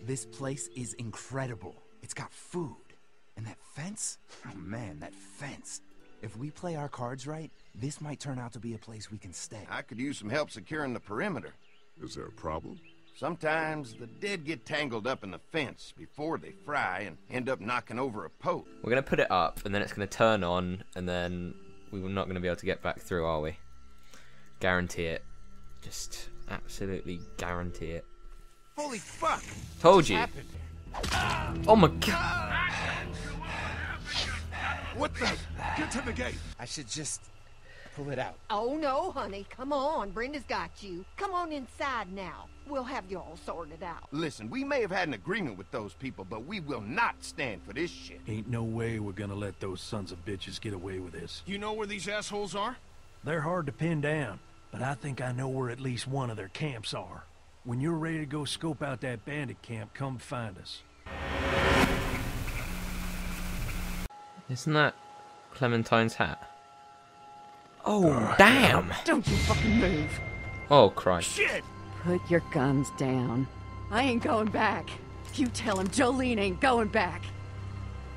This place is incredible. It's got food. And that fence? Oh man, that fence. If we play our cards right, this might turn out to be a place we can stay. I could use some help securing the perimeter. Is there a problem? Sometimes the dead get tangled up in the fence before they fry and end up knocking over a post. We're gonna put it up, and then it's gonna turn on, and then we're not gonna be able to get back through, are we? Guarantee it. Just absolutely guarantee it. Holy fuck! Told you. Oh my god. What the? Get to the gate. I should just pull it out. Oh no, honey. Come on. Brenda's got you. Come on inside now. We'll have you all sorted out. Listen, we may have had an agreement with those people, but we will not stand for this shit. Ain't no way we're gonna let those sons of bitches get away with this. You know where these assholes are? They're hard to pin down, but I think I know where at least one of their camps are. When you're ready to go scope out that bandit camp, come find us. Isn't that Clementine's hat? Oh, uh, damn! Don't you fucking move. Oh, Christ. Shit! Put your guns down. I ain't going back. You tell him Jolene ain't going back.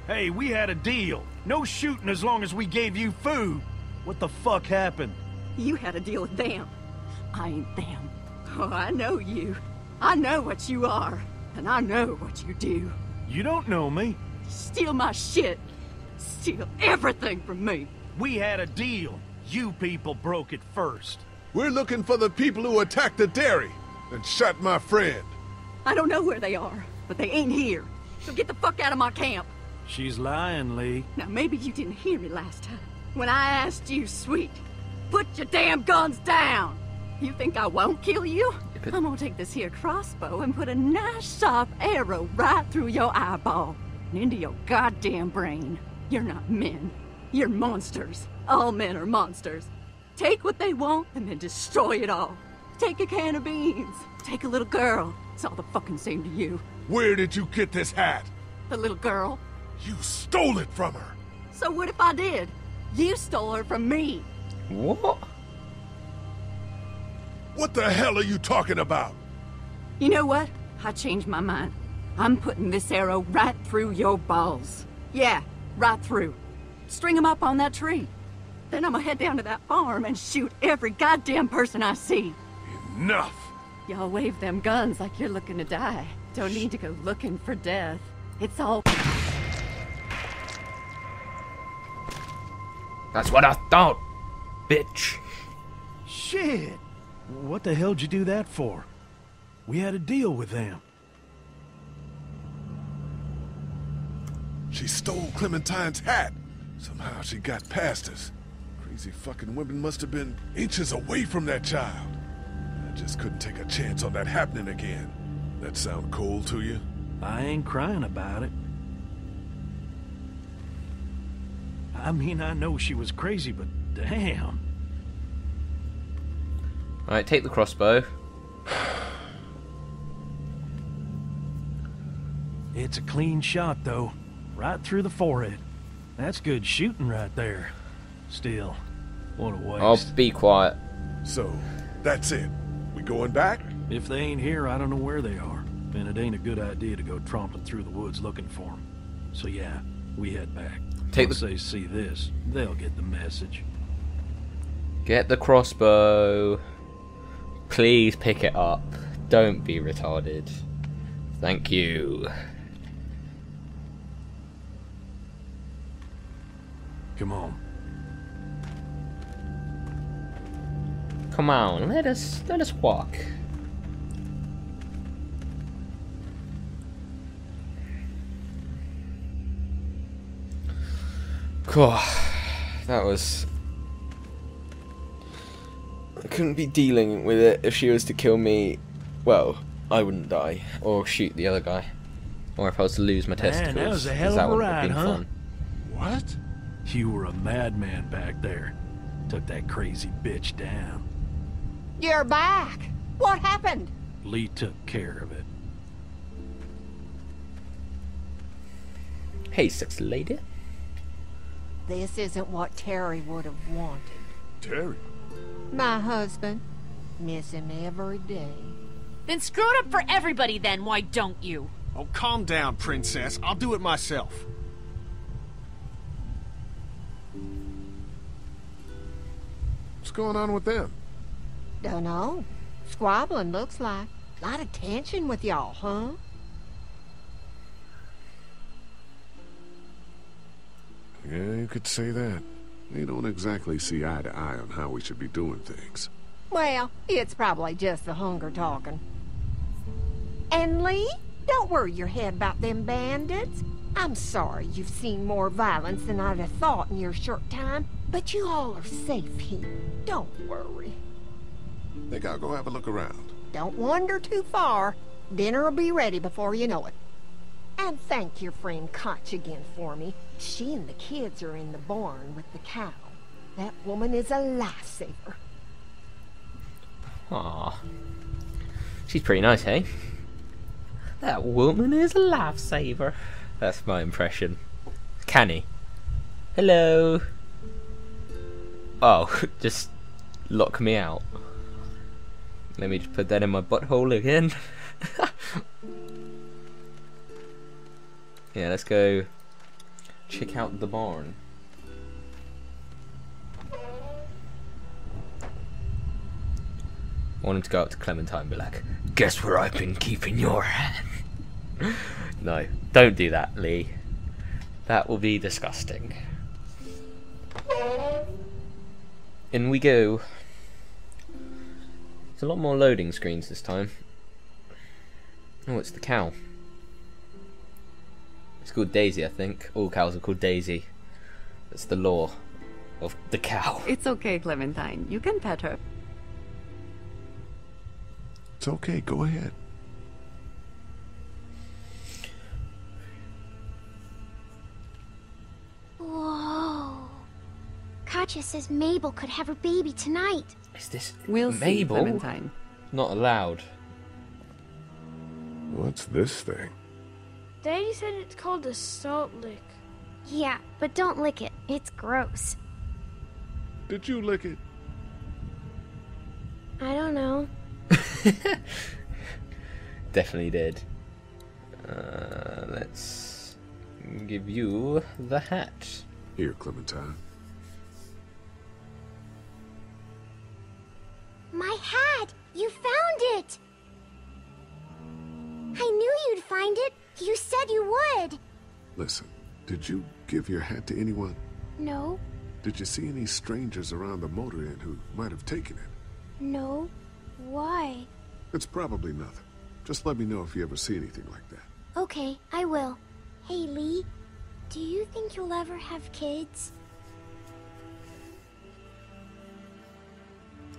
Hey, we had a deal. No shooting as long as we gave you food. What the fuck happened? You had a deal with them. I ain't them. Oh, I know you. I know what you are. And I know what you do. You don't know me. Steal my shit. Steal everything from me. We had a deal. You people broke it first. We're looking for the people who attacked the dairy and shot my friend. I don't know where they are, but they ain't here. So get the fuck out of my camp. She's lying, Lee. Now, maybe you didn't hear me last time. When I asked you, sweet, put your damn guns down. You think I won't kill you? but- I'm gonna take this here crossbow and put a nice sharp arrow right through your eyeball and into your goddamn brain. You're not men. You're monsters. All men are monsters. Take what they want and then destroy it all. Take a can of beans. Take a little girl. It's all the fucking same to you. Where did you get this hat? The little girl. You stole it from her. So what if I did? You stole her from me. What? What the hell are you talking about? You know what? I changed my mind. I'm putting this arrow right through your balls. Yeah, right through. String String 'em up on that tree. Then I'm gonna head down to that farm and shoot every goddamn person I see. Enough. Y'all wave them guns like you're looking to die. Don't need to go looking for death. It's all That's what I thought, bitch. Shit! What the hell'd you do that for? We had a deal with them. She stole Clementine's hat. Somehow she got past us. Crazy fucking women must have been inches away from that child. I just couldn't take a chance on that happening again. That sound cold to you? I ain't crying about it. I mean, I know she was crazy, but damn. Alright, take the crossbow. It's a clean shot, though. Right through the forehead. That's good shooting right there. Still, what a waste. I'll be quiet. So, that's it. We going back? If they ain't here, I don't know where they are. And it ain't a good idea to go tromping through the woods looking for them. So yeah, we head back. Take Once the- they see this, they'll get the message. Get the crossbow. Please pick it up. Don't be retarded. Thank you. Come on. Come on, let us let us walk. Cool. That was. I couldn't be dealing with it if she was to kill me. Well, I wouldn't die, or shoot the other guy, or if I was to lose my Man, testicles. that was a 'cause hell of that a wouldn't have ride, been huh? fun. What? You were a madman back there. Took that crazy bitch down. You're back. What happened? Lee took care of it. Hey, sexy lady. This isn't what Terry would have wanted. Terry. My husband. Miss him every day. Then screw it up for everybody then, why don't you? Oh, calm down, princess. I'll do it myself. What's going on with them? Dunno. Squabbling looks like. A lot of tension with y'all, huh? Yeah, you could say that. They don't exactly see eye to eye on how we should be doing things. Well, it's probably just the hunger talking. And Lee, don't worry your head about them bandits. I'm sorry you've seen more violence than I'd have thought in your short time, but you all are safe here. Don't worry. Think I'll go have a look around. Don't wander too far. Dinner'll be ready before you know it. And thank your friend Katya again for me. She and the kids are in the barn with the cow. That woman is a lifesaver. Aw. She's pretty nice, hey? That woman is a lifesaver. That's my impression. Canny. Hello. Oh, just lock me out. Let me just put that in my butthole again. yeah, let's go check out the barn. I want him to go up to Clementine be like, Guess where I've been keeping your hand? no, don't do that, Lee. That will be disgusting. In we go. There's a lot more loading screens this time. Oh, it's the cow. It's called Daisy, I think. All cows are called Daisy. That's the law of the cow. It's okay, Clementine. You can pet her. It's okay, go ahead. Whoa. Katya says Mabel could have her baby tonight. Is this We'll see, Mabel? Clementine. Not allowed. What's this thing? Daddy said it's called a salt lick. Yeah, but don't lick it. It's gross. Did you lick it? I don't know. Definitely did. Uh, let's give you the hat. Here, Clementine. My hat! You found it! I knew you'd find it. You said you would. Listen, did you give your hat to anyone? No, Did you see any strangers around the motor inn who might have taken it? no. Why? It's probably nothing. Just let me know if you ever see anything like that. Okay, I will. Hey, Lee. Do you think you'll ever have kids?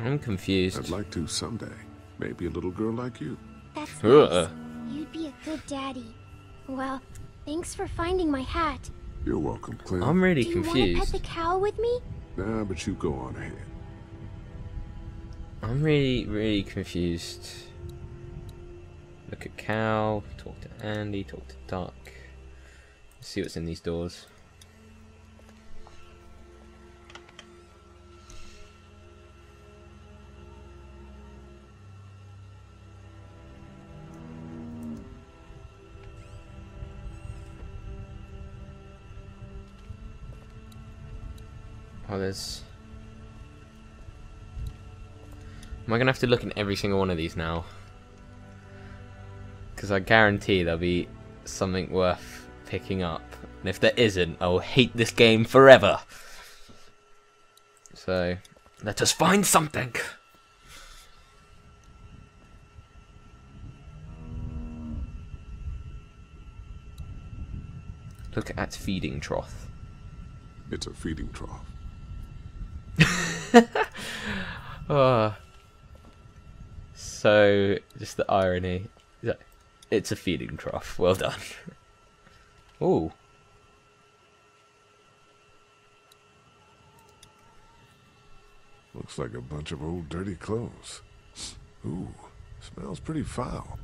I'm confused. I'd like to someday. Maybe a little girl like you. That's nice. You'd be a good daddy. Well, thanks for finding my hat. You're welcome, Clem. I'm really Do you want to pet confused. the cow with me? Nah, but you go on ahead. I'm really, really confused. Look at Cal, talk to Andy, talk to Duck. Let's see what's in these doors. There's. Am I gonna have to look in every single one of these now? Because I guarantee there'll be something worth picking up. And if there isn't, I'll hate this game forever. So, let us find something. Look at feeding trough. It's a feeding trough. Ah. So, just the irony. It's a feeding trough. Well done. Ooh. Looks like a bunch of old dirty clothes. Ooh, smells pretty foul.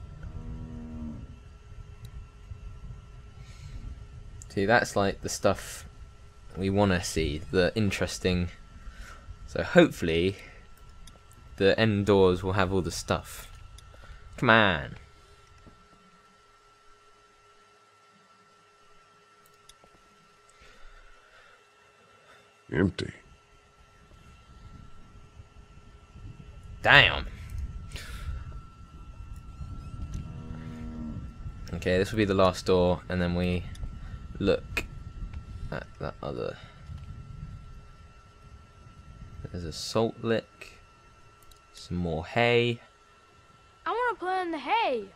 See, that's like the stuff we want to see, the interesting. So hopefully, the end doors will have all the stuff. Come on. Empty. Damn. Okay, this will be the last door, and then we look at that other. There's a salt lick, some more hay. I want to play in the hay.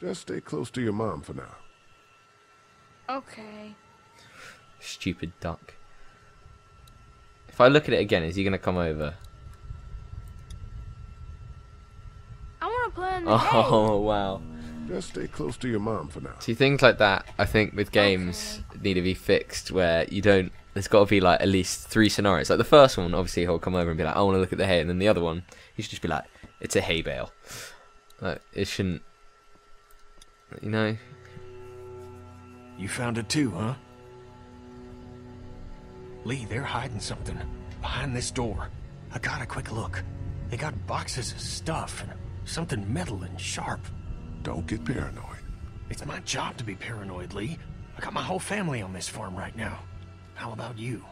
Just stay close to your mom for now. Okay. Stupid duck. If I look at it again, is he going to come over? I want to play in the hay. Oh, wow. Just stay close to your mom for now. See, things like that, I think, with games need to be fixed where you don't. There's got to be like at least three scenarios. Like the first one, obviously he'll come over and be like, "I want to look at the hay," and then the other one, he should just be like, "It's a hay bale." Like it shouldn't. You know. You found it too, huh? Lee, they're hiding something behind this door. I got a quick look. They got boxes of stuff and something metal and sharp. Don't get paranoid. It's my job to be paranoid, Lee. I got my whole family on this farm right now. How about you?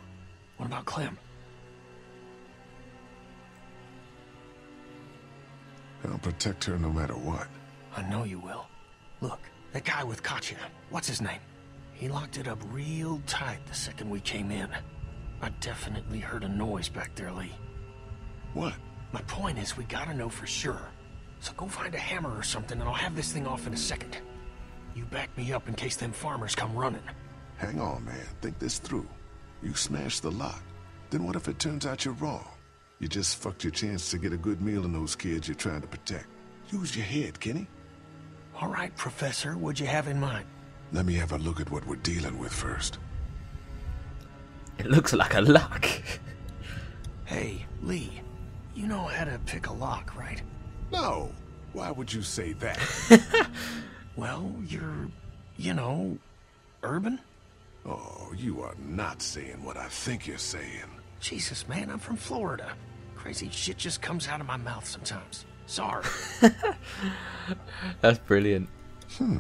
What about Clem? I'll protect her no matter what. I know you will. Look, that guy with Katya, what's his name? He locked it up real tight the second we came in. I definitely heard a noise back there, Lee. What? My point is, we gotta know for sure. So go find a hammer or something, and I'll have this thing off in a second. You back me up in case them farmers come running. Hang on, man. Think this through. You smashed the lock. Then what if it turns out you're wrong? You just fucked your chance to get a good meal in those kids you're trying to protect. Use your head, Kenny. All right, Professor, what'd you have in mind? Let me have a look at what we're dealing with first. It looks like a lock. Hey, Lee, you know how to pick a lock, right? No. Why would you say that? well, you're, you know, urban? Oh, you are not saying what I think you're saying. Jesus, man, I'm from Florida. Crazy shit just comes out of my mouth sometimes. Sorry. That's brilliant. Hmm.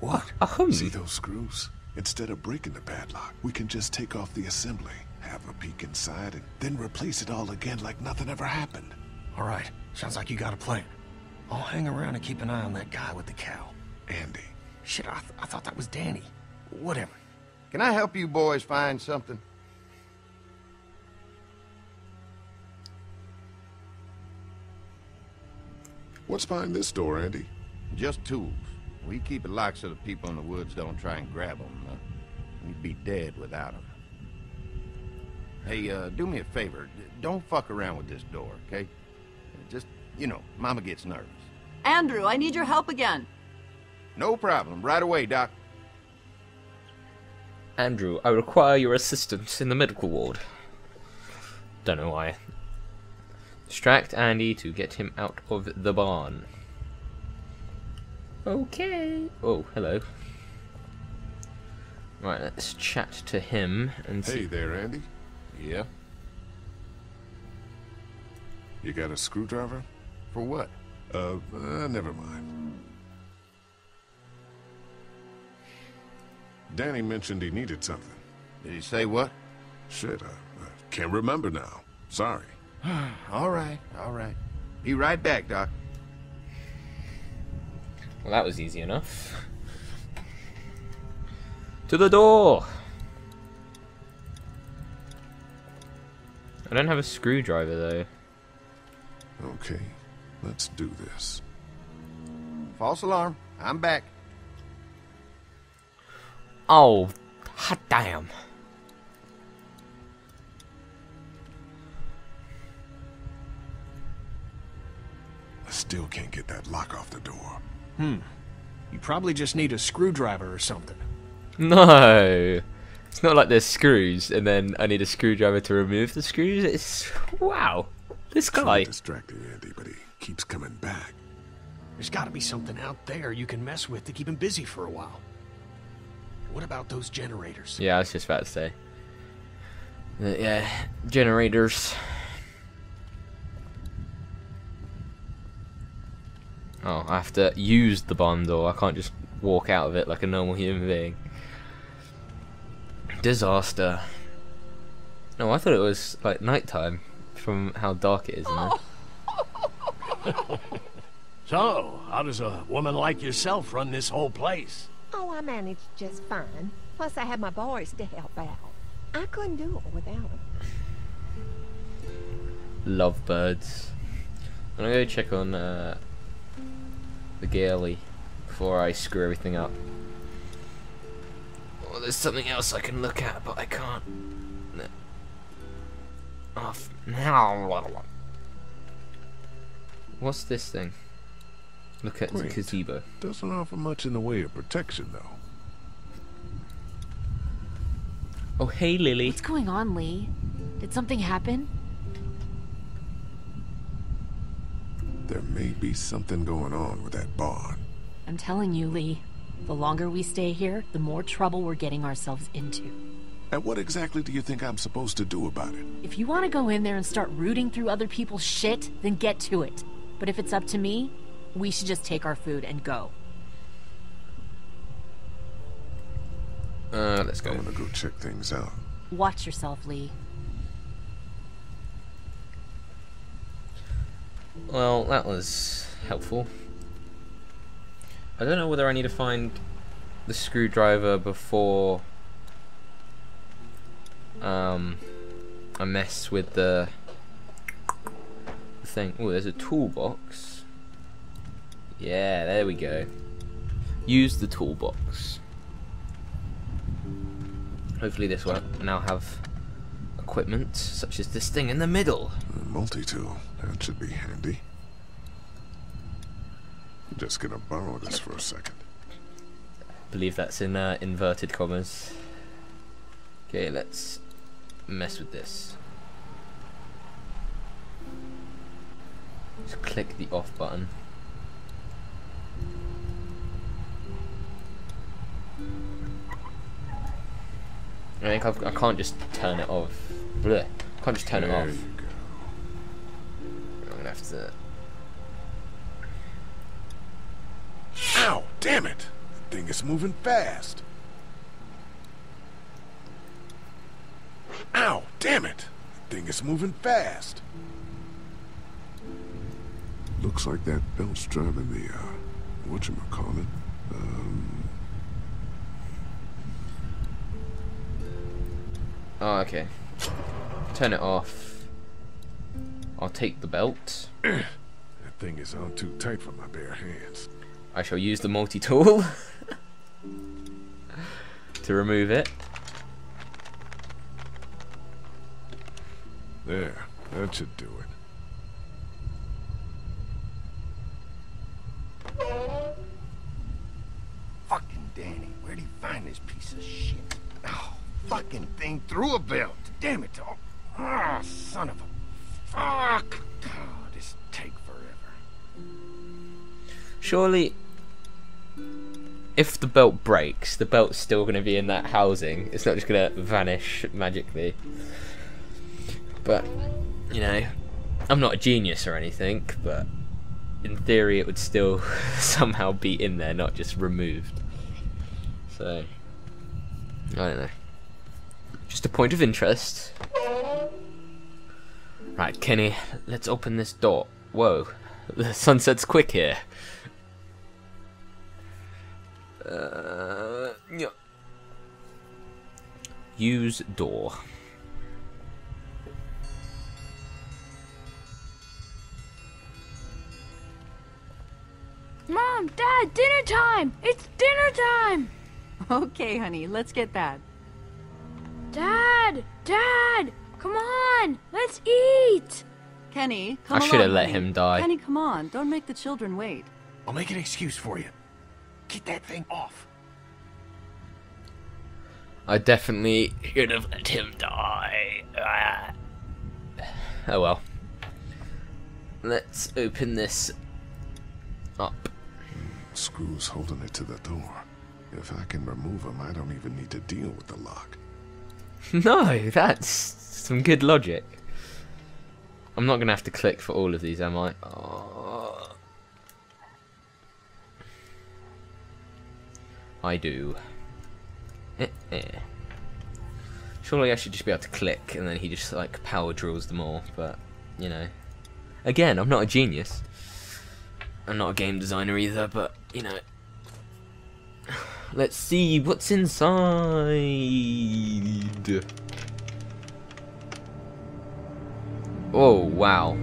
What? Ahem. See those screws? Instead of breaking the padlock, we can just take off the assembly, have a peek inside, and then replace it all again like nothing ever happened. All right. Sounds like you got a plan. I'll hang around and keep an eye on that guy with the cow. Andy. Shit, I, th I thought that was Danny. Whatever. Can I help you boys find something? What's behind this door, Andy? Just tools. We keep it locked so the people in the woods don't try and grab them. Uh, we'd be dead without them. Hey, uh, do me a favor. D- Don't fuck around with this door, okay? Just, you know, Mama gets nervous. Andrew, I need your help again. No problem. Right away, Doc. Andrew, I require your assistance in the medical ward. Don't know why. Distract Andy to get him out of the barn. Okay. Oh, hello. Right, let's chat to him and Hey see. there, Andy. Yeah? You got a screwdriver? For what? Uh, uh, never mind. Danny mentioned he needed something. Did he say what? Shit, I, I can't remember now. Sorry. all right, all right. Be right back, Doc. Well, that was easy enough. To the door! I don't have a screwdriver though. Okay, let's do this. False alarm. I'm back. Oh, hot damn. I still can't get that lock off the door. Hmm. You probably just need a screwdriver or something. No! It's not like there's screws and then I need a screwdriver to remove the screws. It's. Wow! This guy. Trying distracting Andy, but he keeps coming back. There's gotta be something out there you can mess with to keep him busy for a while. What about those generators? Yeah, I was just about to say. Uh, yeah, generators. Oh, I have to use the barn door. I can't just walk out of it like a normal human being. Disaster. No, I thought it was like nighttime from how dark it is in there. So, how does a woman like yourself run this whole place? Oh, I managed just fine. Plus, I had my boys to help out. I couldn't do it without them. Lovebirds. I'm gonna go check on uh, the Gailey before I screw everything up. Oh, there's something else I can look at, but I can't. No. Off now. What's this thing? Look at the Quaint. gazebo. Doesn't offer much in the way of protection, though. Oh, hey, Lilly. What's going on, Lee? Did something happen? There may be something going on with that barn. I'm telling you, Lee. The longer we stay here, the more trouble we're getting ourselves into. And what exactly do you think I'm supposed to do about it? If you want to go in there and start rooting through other people's shit, then get to it. But if it's up to me, we should just take our food and go. Uh, let's go. I'm gonna go check things out. Watch yourself, Lee. Well, that was helpful. I don't know whether I need to find the screwdriver before um, I mess with the, thing. Oh, there's a toolbox. Yeah, there we go. Use the toolbox. Hopefully this will now have equipment such as this thing in the middle. A multi-tool. That should be handy. I'm just gonna borrow this for a second. I believe that's in uh, inverted commas. Okay, let's mess with this. Just click the off button. I think I've, I can't just turn it off. Blech. I can't just turn it off. I'm gonna have to. Ow! Damn it! The thing is moving fast. Ow! Damn it! The thing is moving fast. Looks like that belt's driving the, uh, whatchamacallit. Um, Oh, okay. Turn it off. I'll take the belt. that thing is on too tight for my bare hands. I shall use the multi-tool to remove it. There, that should do it. Fucking Danny, where'd he find this piece of shit? Oh, fucking thing through a belt. Damn it. Oh, oh son of a... Fuck. Oh, this take forever. Surely, if the belt breaks, the belt's still going to be in that housing. It's not just going to vanish magically. But, you know, I'm not a genius or anything, but in theory it would still somehow be in there, not just removed. So, I don't know. Just a point of interest. Right, Kenny, let's open this door. Whoa, the sunset's quick here. Uh, yeah. Use door. Mom, Dad, dinner time! It's dinner time! Okay, honey, let's get that. Dad! Dad! Come on! Let's eat! Kenny, come I should have let him die. Kenny, come on. Don't make the children wait. I'll make an excuse for you. Get that thing off. I definitely should have let him die. Ah. Oh well. Let's open this up screws holding it to the door. If I can remove them, I don't even need to deal with the lock. no, that's some good logic. I'm not going to have to click for all of these, am I? Oh. I do. Eh, eh. Surely I should just be able to click and then he just like power drills them all, but you know. Again, I'm not a genius. I'm not a game designer either, but you know. Let's see what's inside. Oh, wow.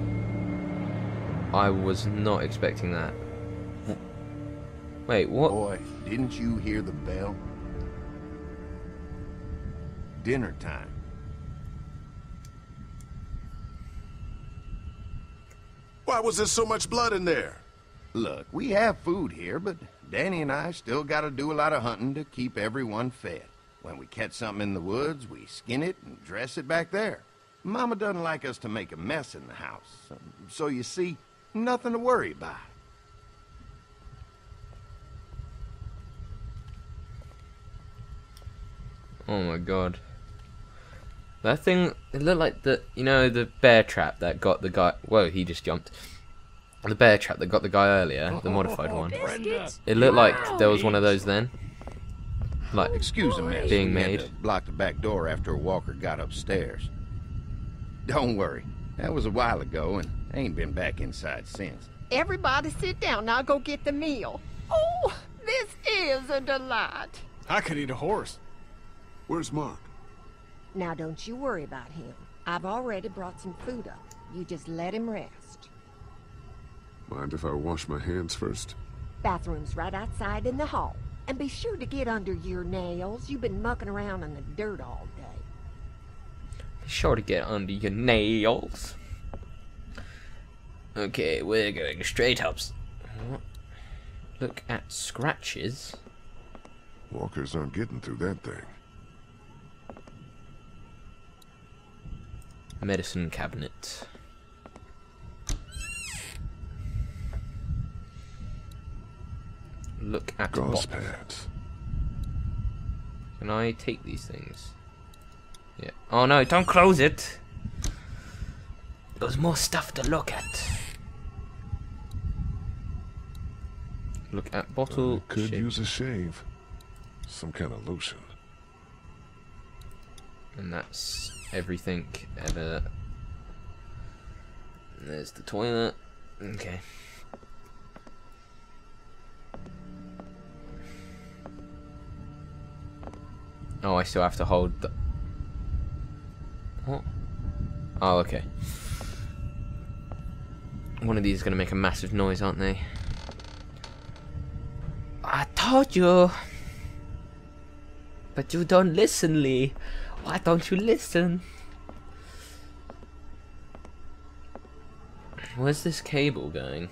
I was not expecting that. Wait, what? Boy, didn't you hear the bell? Dinner time. Why was there so much blood in there? Look, we have food here, but Danny and I still gotta do a lot of hunting to keep everyone fed. When we catch something in the woods, we skin it and dress it back there. Mama doesn't like us to make a mess in the house, um, so you see, nothing to worry about. Oh my god. That thing, it looked like the, you know, the bear trap that got the guy. Whoa, he just jumped. The bear trap that got the guy earlier, the modified one. It looked like there was one of those then. Like, Excuse me, being we had made. to block the back door after Walker got upstairs. Don't worry, that was a while ago, and I ain't been back inside since. Everybody sit down. I'll go get the meal. Oh, this is a delight. I could eat a horse. Where's Mark? Now, don't you worry about him. I've already brought some food up. You just let him rest. Mind if I wash my hands first? Bathroom's right outside in the hall. And be sure to get under your nails. You've been mucking around in the dirt all day. be sure to get under your nails. Okay, we're going straight up. Look at scratches. Walkers aren't getting through that thing. Medicine cabinet. Look at pads. Can I take these things? Yeah. Oh no, don't close it! There's more stuff to look at. Look at bottle. I could use a shave. Some kind of lotion. And that's everything ever. And there's the toilet. Okay. Oh, I still have to hold the. What? Oh, okay. One of these is going to make a massive noise, aren't they? I told you! But you don't listen, Lee. Why don't you listen? Where's this cable going?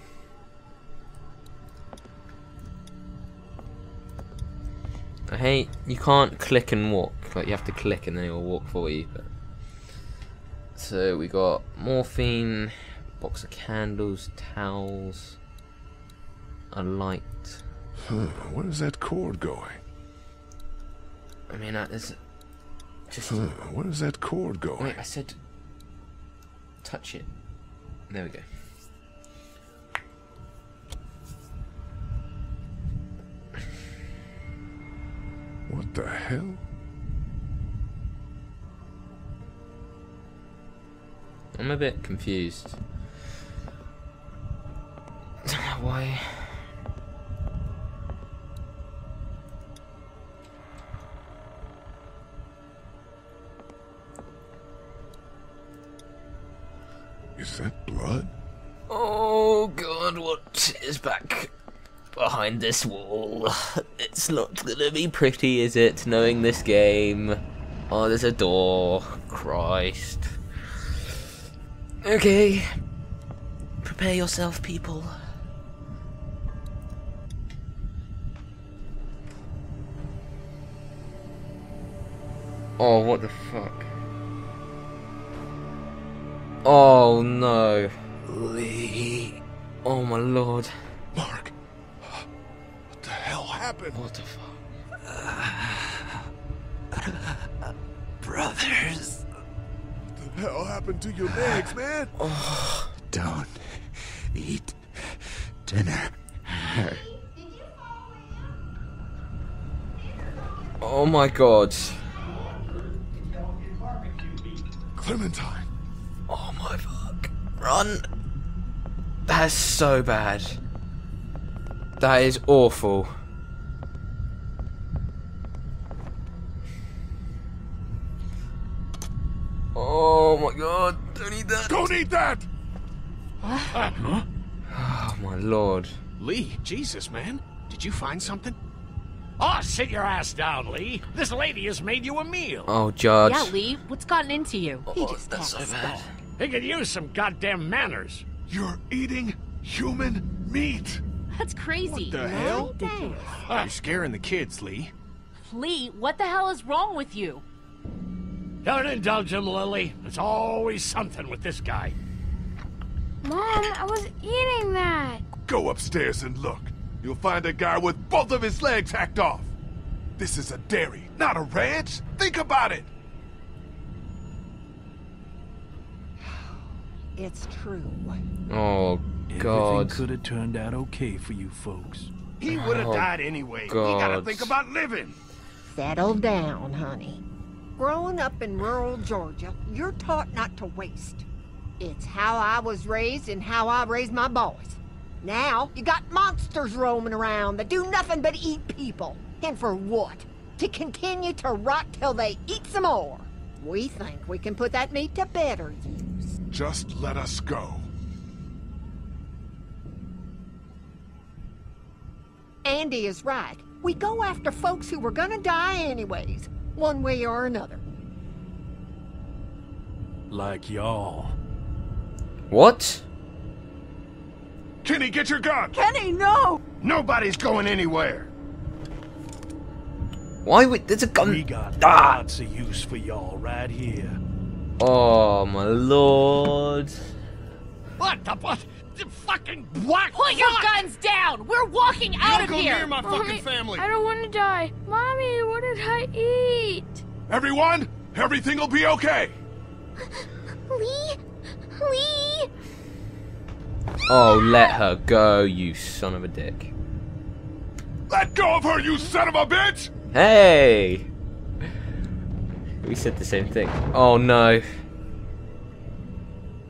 Hate you can't click and walk. Like you have to click and then it will walk for you. But so we got morphine, box of candles, towels, a light. Hmm, huh, where's that cord going? I mean, that is just. Hmm, huh, where's that cord going? Wait, I said touch it. There we go. The hell? I'm a bit confused. Why? Is that blood? Oh god, what is back behind this wall? It's not gonna be pretty, is it, knowing this game? Oh, there's a door. Christ. Okay. Prepare yourself, people. Oh, what the fuck? Oh no. Lee. Oh my lord. Happened? What the fuck? Brothers. What the hell happened to your legs, man? Oh, Don't eat dinner. Oh my god. Clementine. Oh my fuck. Run. That's so bad. That is awful. Oh my god. Don't eat that. Don't eat that! Ah, huh? Oh my lord. Lee, Jesus, man. Did you find something? Oh, sit your ass down, Lee. This lady has made you a meal. Oh, Judge. Yeah, Lee, what's gotten into you? He oh, just that's had so bad. He could use some goddamn manners. You're eating human meat. That's crazy. What the hell? Ridiculous. You're scaring the kids, Lee. Lee, what the hell is wrong with you? Don't indulge him, Lilly. There's always something with this guy. Mom, I was eating that. Go upstairs and look. You'll find a guy with both of his legs hacked off. This is a dairy, not a ranch. Think about it. It's true. Oh god. could have turned out okay for you folks. He would have Oh, died anyway. We gotta think about living. Settle down, honey. Growing up in rural Georgia, you're taught not to waste. It's how I was raised and how I raised my boys. Now, you got monsters roaming around that do nothing but eat people. And for what? To continue to rot till they eat some more. We think we can put that meat to better use. Just let us go. Andy is right. We go after folks who were gonna die anyways, one way or another. Like y'all. What? Kenny, get your gun! Kenny, no! Nobody's going anywhere. Why would there's a gun? We got Ah! lots of use for y'all right here. Oh my lord. What the what? The fucking black Put your guns down! We're walking out Don't of go here! near my Mommy, fucking family. I don't want to die. Mommy, what did I eat? Everyone, everything will be okay. Lee? Lee? Oh, let her go, you son of a dick. Let go of her, you son of a bitch! Hey! We said the same thing. Oh no.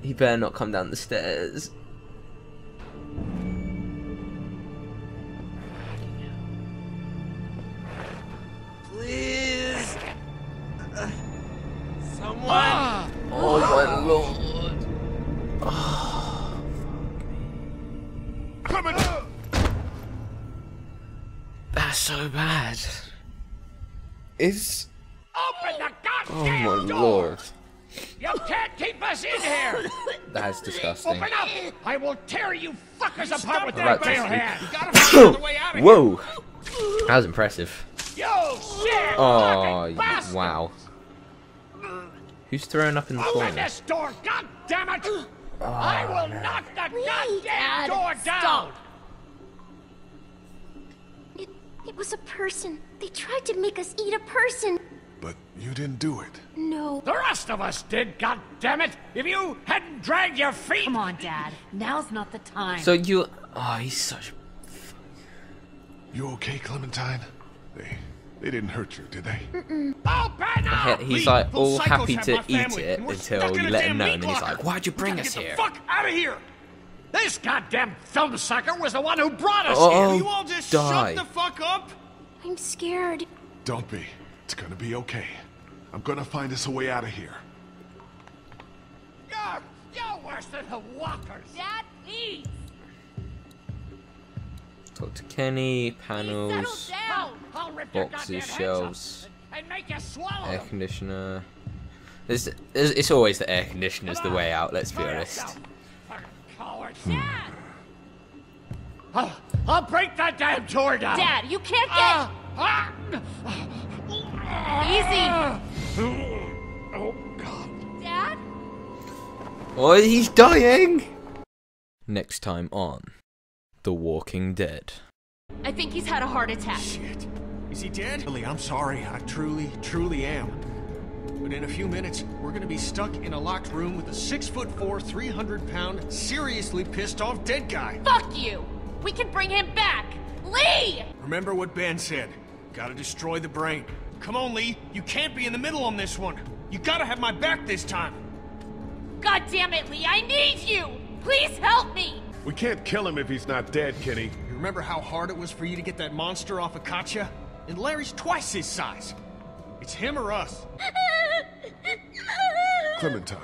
He better not come down the stairs. That's. Open up! I will tear you fuckers apart with Right, that this bail hand! You gotta find another way out Whoa! That was impressive. Yo, shit! Oh, wow. Who's throwing up in the Open corner? this door, God damn it! Oh, I will knock the goddamn Dad, door down! stop. It, it was a person. They tried to make us eat a person. But you didn't do it. No. The rest of us did, God damn it! If you hadn't dragged your feet! Come on, Dad. Now's not the time. So you Oh, he's such You okay, Clementine? They they didn't hurt you, did they? Open up! He- he's like those all happy to eat it and we're until you let him know, and he's like, "Why'd you bring gotta us get here?" The fuck out of here! This goddamn thumb sucker was the one who brought us Oh, here. You all just die. shut the fuck up. I'm scared. Don't be. It's gonna be okay. I'm gonna find us a way out of here. You're, you're worse than the walkers. Dad, please! Talk to Kenny, panels, I'll, I'll rip your boxes, shelves, and make you swallow air conditioner. There's, there's, it's always the air conditioner's the way out, let's be honest. Hmm. I'll, I'll break that damn door down. Dad, you can't get. Ah, ah. Easy! Oh, God. Dad? Oh, he's dying! Next time on The Walking Dead. I think he's had a heart attack. Shit. Is he dead? Lilly, I'm sorry. I truly, truly am. But in a few minutes, we're gonna be stuck in a locked room with a six foot four, 300 pound, seriously pissed off dead guy. Fuck you! We can bring him back! Lee! Remember what Ben said. Gotta destroy the brain. Come on, Lee. You can't be in the middle on this one. You gotta have my back this time. God damn it, Lee, I need you! Please help me! We can't kill him if he's not dead, Kenny. You remember how hard it was for you to get that monster off of Katya? And Larry's twice his size. It's him or us. Clementine,